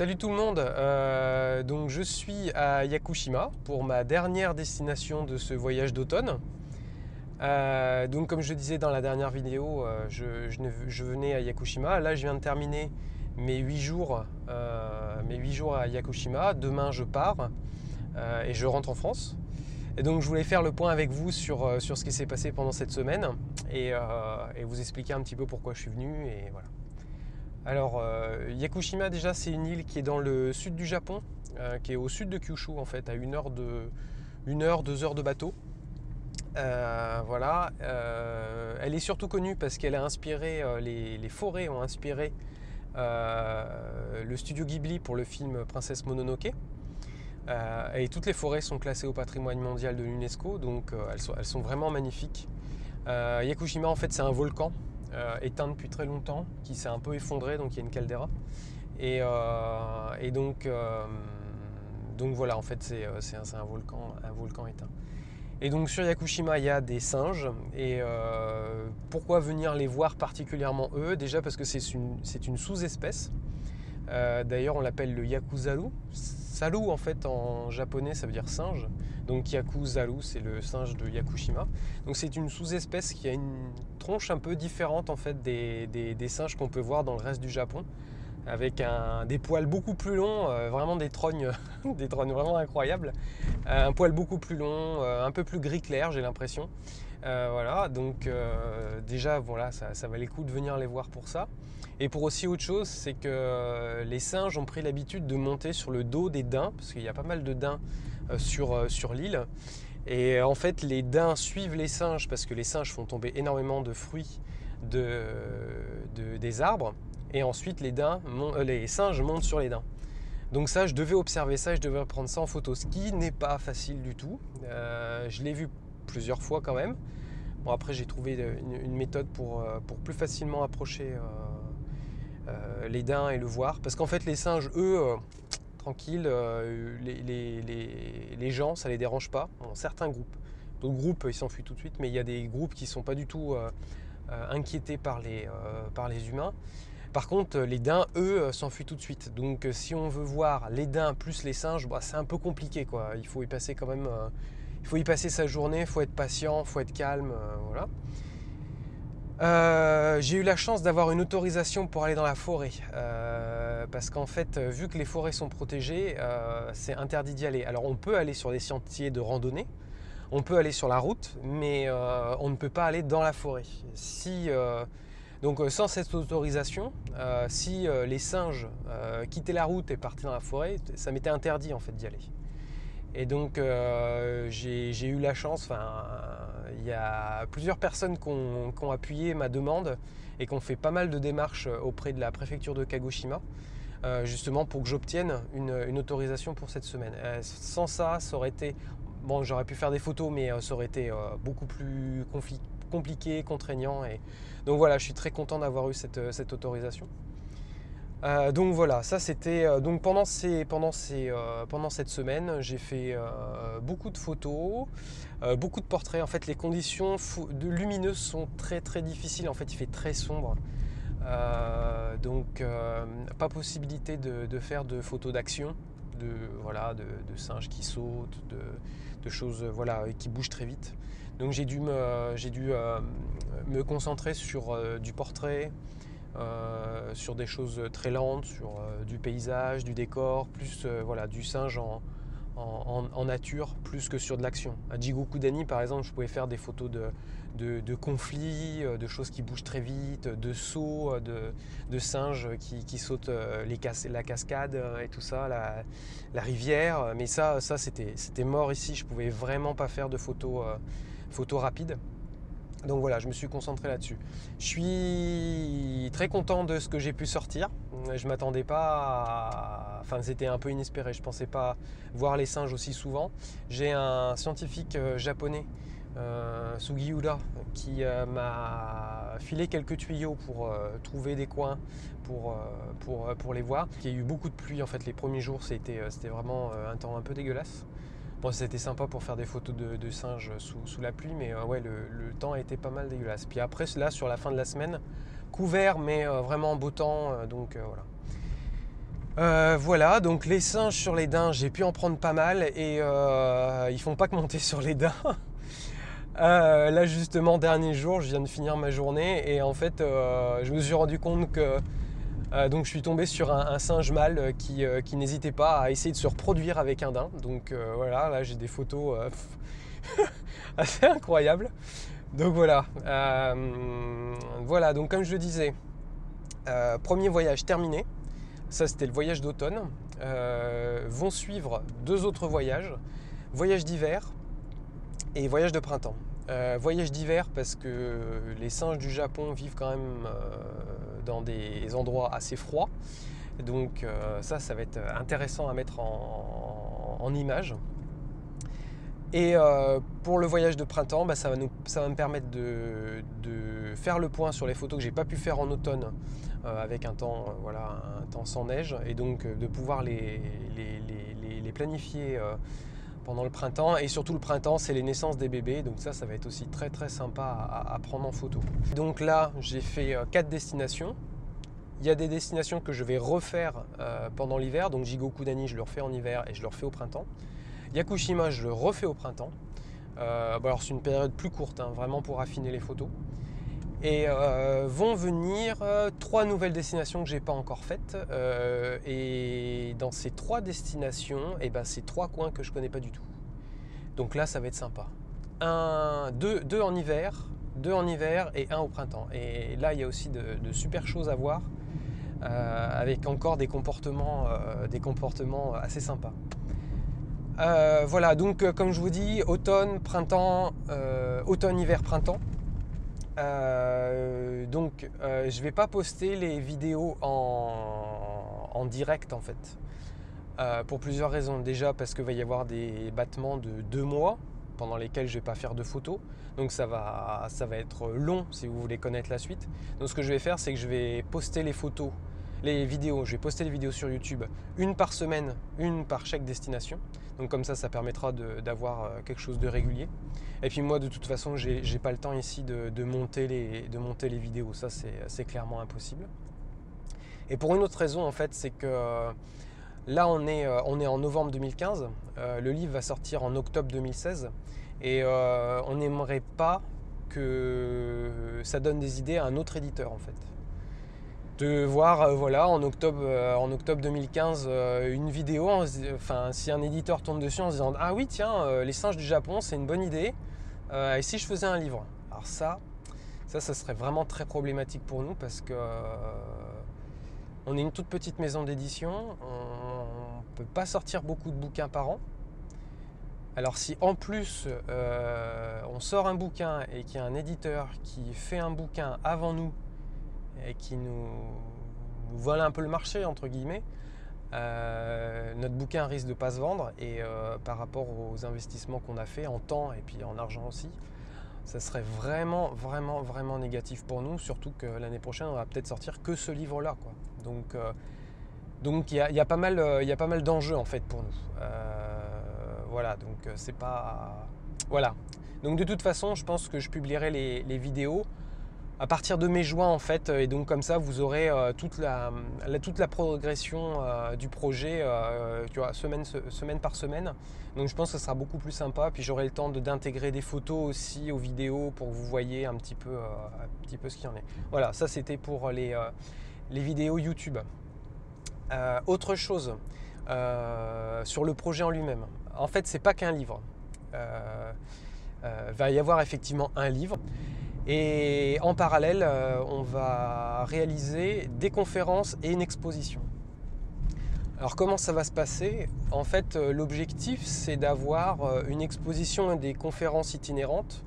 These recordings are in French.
Salut tout le monde, euh, donc je suis à Yakushima pour ma dernière destination de ce voyage d'automne. Euh, donc comme je disais dans la dernière vidéo, euh, je, venais à Yakushima. Là je viens de terminer mes 8 jours, mes 8 jours à Yakushima. Demain je pars et je rentre en France. Et donc je voulais faire le point avec vous sur, sur ce qui s'est passé pendant cette semaine et, et, vous expliquer un petit peu pourquoi je suis venu et voilà. Alors, euh, Yakushima, déjà, c'est une île qui est dans le sud du Japon, euh, qui est au sud de Kyushu, en fait, à une heure, de, une heure deux heures de bateau. Euh, voilà. elle est surtout connue parce qu'elle a inspiré, les, forêts ont inspiré le studio Ghibli pour le film Princesse Mononoke. Et toutes les forêts sont classées au patrimoine mondial de l'UNESCO, donc elles, sont, elles, sont, vraiment magnifiques. Yakushima, en fait, c'est un volcan euh, éteint depuis très longtemps, qui s'est un peu effondré, donc il y a une caldeira. Et, euh, donc, euh, voilà, en fait, c'est un, volcan, éteint. Et donc sur Yakushima, il y a des singes. Et pourquoi venir les voir particulièrement eux? Déjà parce que c'est une, une sous-espèce. D'ailleurs, on l'appelle le Yakuzaru. Salu, en fait, en japonais, ça veut dire singe. Donc Yakuzaru, c'est le singe de Yakushima. Donc c'est une sous-espèce qui a une tronche un peu différente en fait des, singes qu'on peut voir dans le reste du Japon, avec des poils beaucoup plus longs, euh, vraiment des trognes, des trognes vraiment incroyables. Euh, un poil beaucoup plus long, euh, un peu plus gris clair, j'ai l'impression. voilà, donc déjà voilà, ça, ça valait le coup de venir les voir pour ça. Et pour aussi autre chose, c'est que les singes ont pris l'habitude de monter sur le dos des daims, parce qu'il y a pas mal de daims sur l'île. Et en fait, les daims suivent les singes parce que les singes font tomber énormément de fruits de, des arbres. Et ensuite, les, daims, euh, les singes montent sur les daims. Donc ça, je devais observer ça, je devais prendre ça en photo, ce qui n'est pas facile du tout. Euh, je l'ai vu plusieurs fois quand même. Bon, après, j'ai trouvé une, méthode pour, euh, pour, plus facilement approcher les daims et le voir. Parce qu'en fait, les singes, eux, tranquille, euh, les, gens, ça les dérange pas. certains groupes. D'autres groupes, ils s'enfuient tout de suite, mais il y a des groupes qui ne sont pas du tout euh, euh, inquiétés par les, par les humains. Par contre, les daims, eux, s'enfuient tout de suite. Donc, si on veut voir les daims plus les singes, bah, c'est un peu compliqué. Quoi. Il faut y passer quand même. il faut y passer sa journée, il faut être patient, il faut être calme. voilà. Euh, j'ai eu la chance d'avoir une autorisation pour aller dans la forêt. Euh, parce qu'en fait, vu que les forêts sont protégées, euh, c'est interdit d'y aller. Alors on peut aller sur des sentiers de randonnée, on peut aller sur la route, mais on ne peut pas aller dans la forêt. Donc sans cette autorisation, si les singes quittaient la route et partaient dans la forêt, ça m'était interdit en fait d'y aller. Et donc j'ai eu la chance, enfin il y a plusieurs personnes qui ont, appuyé ma demande et qui ont fait pas mal de démarches auprès de la préfecture de Kagoshima, euh, justement pour que j'obtienne une, autorisation pour cette semaine. Euh, sans ça, ça aurait été... Bon, j'aurais pu faire des photos, mais euh, ça aurait été beaucoup plus compliqué, contraignant. Donc voilà, je suis très content d'avoir eu cette autorisation. Euh, donc voilà, ça c'était euh, donc euh, pendant cette semaine, j'ai fait beaucoup de photos, beaucoup de portraits. En fait, les conditions lumineuses sont très très difficiles. En fait, il fait très sombre, donc pas possibilité de, faire de photos d'action, de voilà, de, singes qui sautent, de, choses voilà qui bougent très vite. Donc j'ai dû me concentrer sur du portrait. Euh, sur des choses très lentes, sur euh, du paysage, du décor, plus euh, voilà, du singe en, nature, plus que sur de l'action. À Jigokudani, par exemple, je pouvais faire des photos de, conflits, de choses qui bougent très vite, de sauts, de, singes qui, sautent la cascade et tout ça, la, rivière. Mais ça, ça c'était mort ici. Je pouvais vraiment pas faire de photos rapides. Donc voilà, je me suis concentré là-dessus. Je suis très content de ce que j'ai pu sortir. Je m'attendais pas à... Enfin, c'était un peu inespéré. Je pensais pas voir les singes aussi souvent. J'ai un scientifique euh, japonais, euh, qui euh, m'a filé quelques tuyaux pour trouver des coins pour, pour, pour, les voir. Il y a eu beaucoup de pluie en fait les premiers jours. C'était vraiment un temps un peu dégueulasse. Bon, c'était sympa pour faire des photos de, singes sous, la pluie, mais euh, ouais, le, temps a été pas mal dégueulasse. Puis après, là, sur la fin de la semaine, couvert, mais vraiment en beau temps. donc voilà. voilà, donc les singes sur les daims, j'ai pu en prendre pas mal et ils font pas que monter sur les daims. là justement, dernier jour, je viens de finir ma journée et en fait, je me suis rendu compte que euh, donc je suis tombé sur un, singe mâle euh, euh, qui, n'hésitait pas à essayer de se reproduire avec un daim. Donc voilà, là j'ai des photos assez incroyables. Donc voilà. voilà, donc comme je le disais, premier voyage terminé. Ça c'était le voyage d'automne. vont suivre deux autres voyages. Voyage d'hiver et voyage de printemps. voyage d'hiver parce que les singes du Japon vivent quand même dans des endroits assez froids. Donc euh, ça, ça va être intéressant à mettre en, image. Et euh, pour le voyage de printemps, bah, ça, va nous, ça, va me permettre de, faire le point sur les photos que j'ai pas pu faire en automne euh, avec un temps, voilà, un temps sans neige, et donc de pouvoir les, planifier pendant le printemps. Et surtout le printemps, c'est les naissances des bébés. Donc ça, ça va être aussi très très sympa à, prendre en photo. Donc là, j'ai fait euh, quatre destinations. Il y a des destinations que je vais refaire euh, pendant l'hiver. Donc Jigoku Dani, je le refais en hiver et je le refais au printemps. Yakushima, je le refais au printemps. Euh, alors c'est une période plus courte, hein, vraiment pour affiner les photos. Et euh, vont venir euh, trois nouvelles destinations que j'ai pas encore faites. Euh, et dans ces trois destinations, et eh ben, c'est trois coins que je connais pas du tout. Donc là, ça va être sympa. Un, deux, deux, en hiver, deux en hiver et un au printemps. Et là, il y a aussi de, super choses à voir, avec encore des comportements, des comportements assez sympas. voilà, donc comme je vous dis, automne, printemps, automne, hiver, printemps. Euh, donc euh, je ne vais pas poster les vidéos en, direct en fait. Euh, pour plusieurs raisons. Déjà parce qu'il va y avoir des battements de deux mois pendant lesquels je ne vais pas faire de photos. Donc ça va, ça va être long si vous voulez connaître la suite. Donc ce que je vais faire c'est que je vais poster les photos, les vidéos. Je vais poster les vidéos sur YouTube une par semaine, une par chaque destination. Donc comme ça ça permettra d'avoir quelque chose de régulier. Et puis moi, de toute façon, j'ai pas le temps ici de, monter, les, monter les vidéos. Ça, c'est clairement impossible. Et pour une autre raison, en fait, c'est que euh, là, on est, euh, on est en novembre 2015. Euh, le livre va sortir en octobre 2016. Et on n'aimerait pas que ça donne des idées à un autre éditeur, en fait de voir voilà en octobre en octobre 2015 une vidéo enfin si un éditeur tourne dessus en se disant ah oui tiens les singes du Japon c'est une bonne idée euh, et si je faisais un livre? Alors ça, ça, ça serait vraiment très problématique pour nous parce que euh, on est une toute petite maison d'édition, on ne peut pas sortir beaucoup de bouquins par an. Alors si en plus euh, on sort un bouquin et qu'il y a un éditeur qui fait un bouquin avant nous et qui nous, nous vole un peu le marché entre guillemets, euh, notre bouquin risque de ne pas se vendre et euh, par rapport aux investissements qu'on a fait en temps et puis en argent aussi, ça serait vraiment, vraiment, vraiment négatif pour nous, surtout que l'année prochaine, on va peut-être sortir que ce livre-là. Donc, euh, donc il y, a, pas mal, y a pas mal d'enjeux en fait pour nous. voilà, donc c'est pas, voilà. Donc de toute façon, je pense que je publierai les vidéos à partir de mai-juin en fait. Et donc comme ça, vous aurez euh, toute, la, progression euh, du projet, euh, tu vois, semaine, semaine par semaine. Donc je pense que ce sera beaucoup plus sympa. Puis j'aurai le temps d'intégrer des photos aussi aux vidéos pour que vous voyez un petit peu, un petit peu ce qu'il y en est. Voilà, ça c'était pour les, les vidéos YouTube. autre chose sur le projet en lui-même. En fait, c'est pas qu'un livre. Il va y avoir effectivement un livre. Et en parallèle, euh, on va réaliser des conférences et une exposition. Alors comment ça va se passer? En fait, euh, l'objectif, c'est d'avoir euh, une exposition et des conférences itinérantes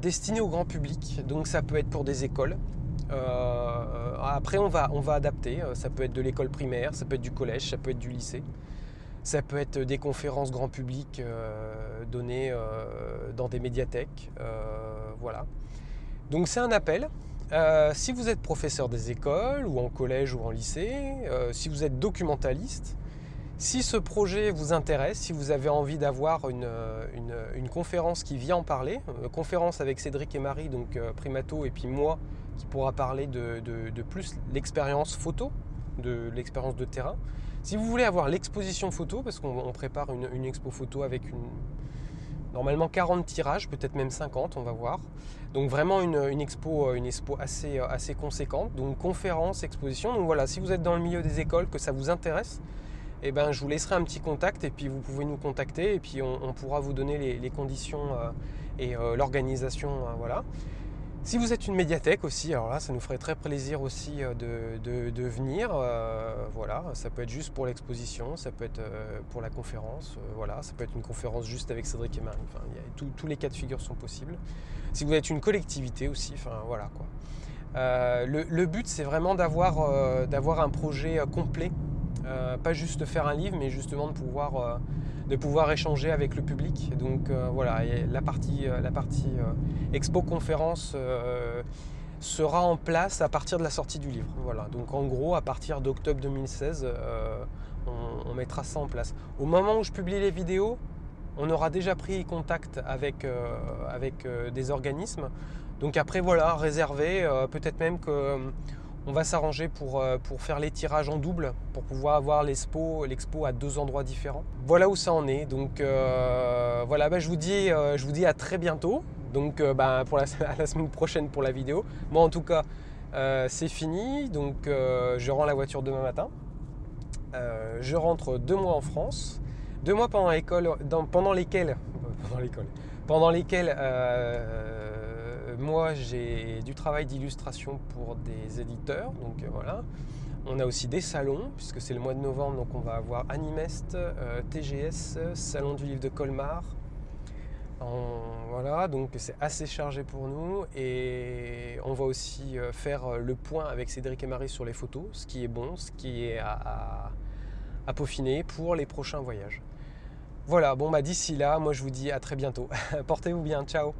destinées au grand public. Donc ça peut être pour des écoles. après, on va, on va adapter. Ça peut être de l'école primaire, ça peut être du collège, ça peut être du lycée. Ça peut être des conférences grand public données dans des médiathèques. Voilà. Donc c'est un appel. Euh, si vous êtes professeur des écoles ou en collège ou en lycée, euh, si vous êtes documentaliste, si ce projet vous intéresse, si vous avez envie d'avoir une, conférence qui vient en parler, conférence avec Cédric et Marie, donc Primato, et puis moi qui pourra parler de, de plus l'expérience photo, de l'expérience de terrain. Si vous voulez avoir l'exposition photo, parce qu'on prépare une, expo photo avec une, normalement 40 tirages, peut-être même 50, on va voir. Donc vraiment une, expo, une expo assez, assez conséquente. Donc conférence, exposition. Donc voilà, si vous êtes dans le milieu des écoles, que ça vous intéresse, eh ben, je vous laisserai un petit contact et puis vous pouvez nous contacter et puis on, pourra vous donner les, conditions euh, et euh, l'organisation. Euh, voilà. Si vous êtes une médiathèque aussi, alors là, ça nous ferait très plaisir aussi euh, de, venir. Euh, voilà, ça peut être juste pour l'exposition, ça peut être euh, pour la conférence, voilà, ça peut être une conférence juste avec Cédric et Marie. Enfin, tous les cas de figure sont possibles. Si vous êtes une collectivité aussi, enfin voilà quoi. le, but, c'est vraiment d'avoir un projet complet, pas juste faire un livre, mais justement de pouvoir de pouvoir échanger avec le public. Donc euh, voilà, la partie, euh, la partie euh, expo conférence sera en place à partir de la sortie du livre. Voilà, donc en gros, à partir d'octobre 2016, on, mettra ça en place. Au moment où je publie les vidéos, on aura déjà pris contact avec, avec des organismes. Donc après, voilà, réservé, peut-être même que on va s'arranger pour, euh, pour faire les tirages en double, pour pouvoir avoir l'expo, à deux endroits différents. Voilà où ça en est. Donc euh, voilà, bah, je, vous dis, euh, je vous dis à très bientôt. Donc bah, pour la, la, semaine prochaine pour la vidéo. Moi en tout cas, c'est fini. Donc je rends la voiture demain matin. je rentre deux mois en France. Deux mois pendant l'école, pendant lesquels, pendant lesquels moi, j'ai du travail d'illustration pour des éditeurs, donc euh, voilà. On a aussi des salons, puisque c'est le mois de novembre, donc on va avoir Animest, euh, TGS, Salon du livre de Colmar. voilà, donc c'est assez chargé pour nous. Et on va aussi euh, faire le point avec Cédric et Marie sur les photos, ce qui est bon, ce qui est à, à peaufiner pour les prochains voyages. Voilà, bon bah d'ici là, moi je vous dis à très bientôt. Portez-vous bien, ciao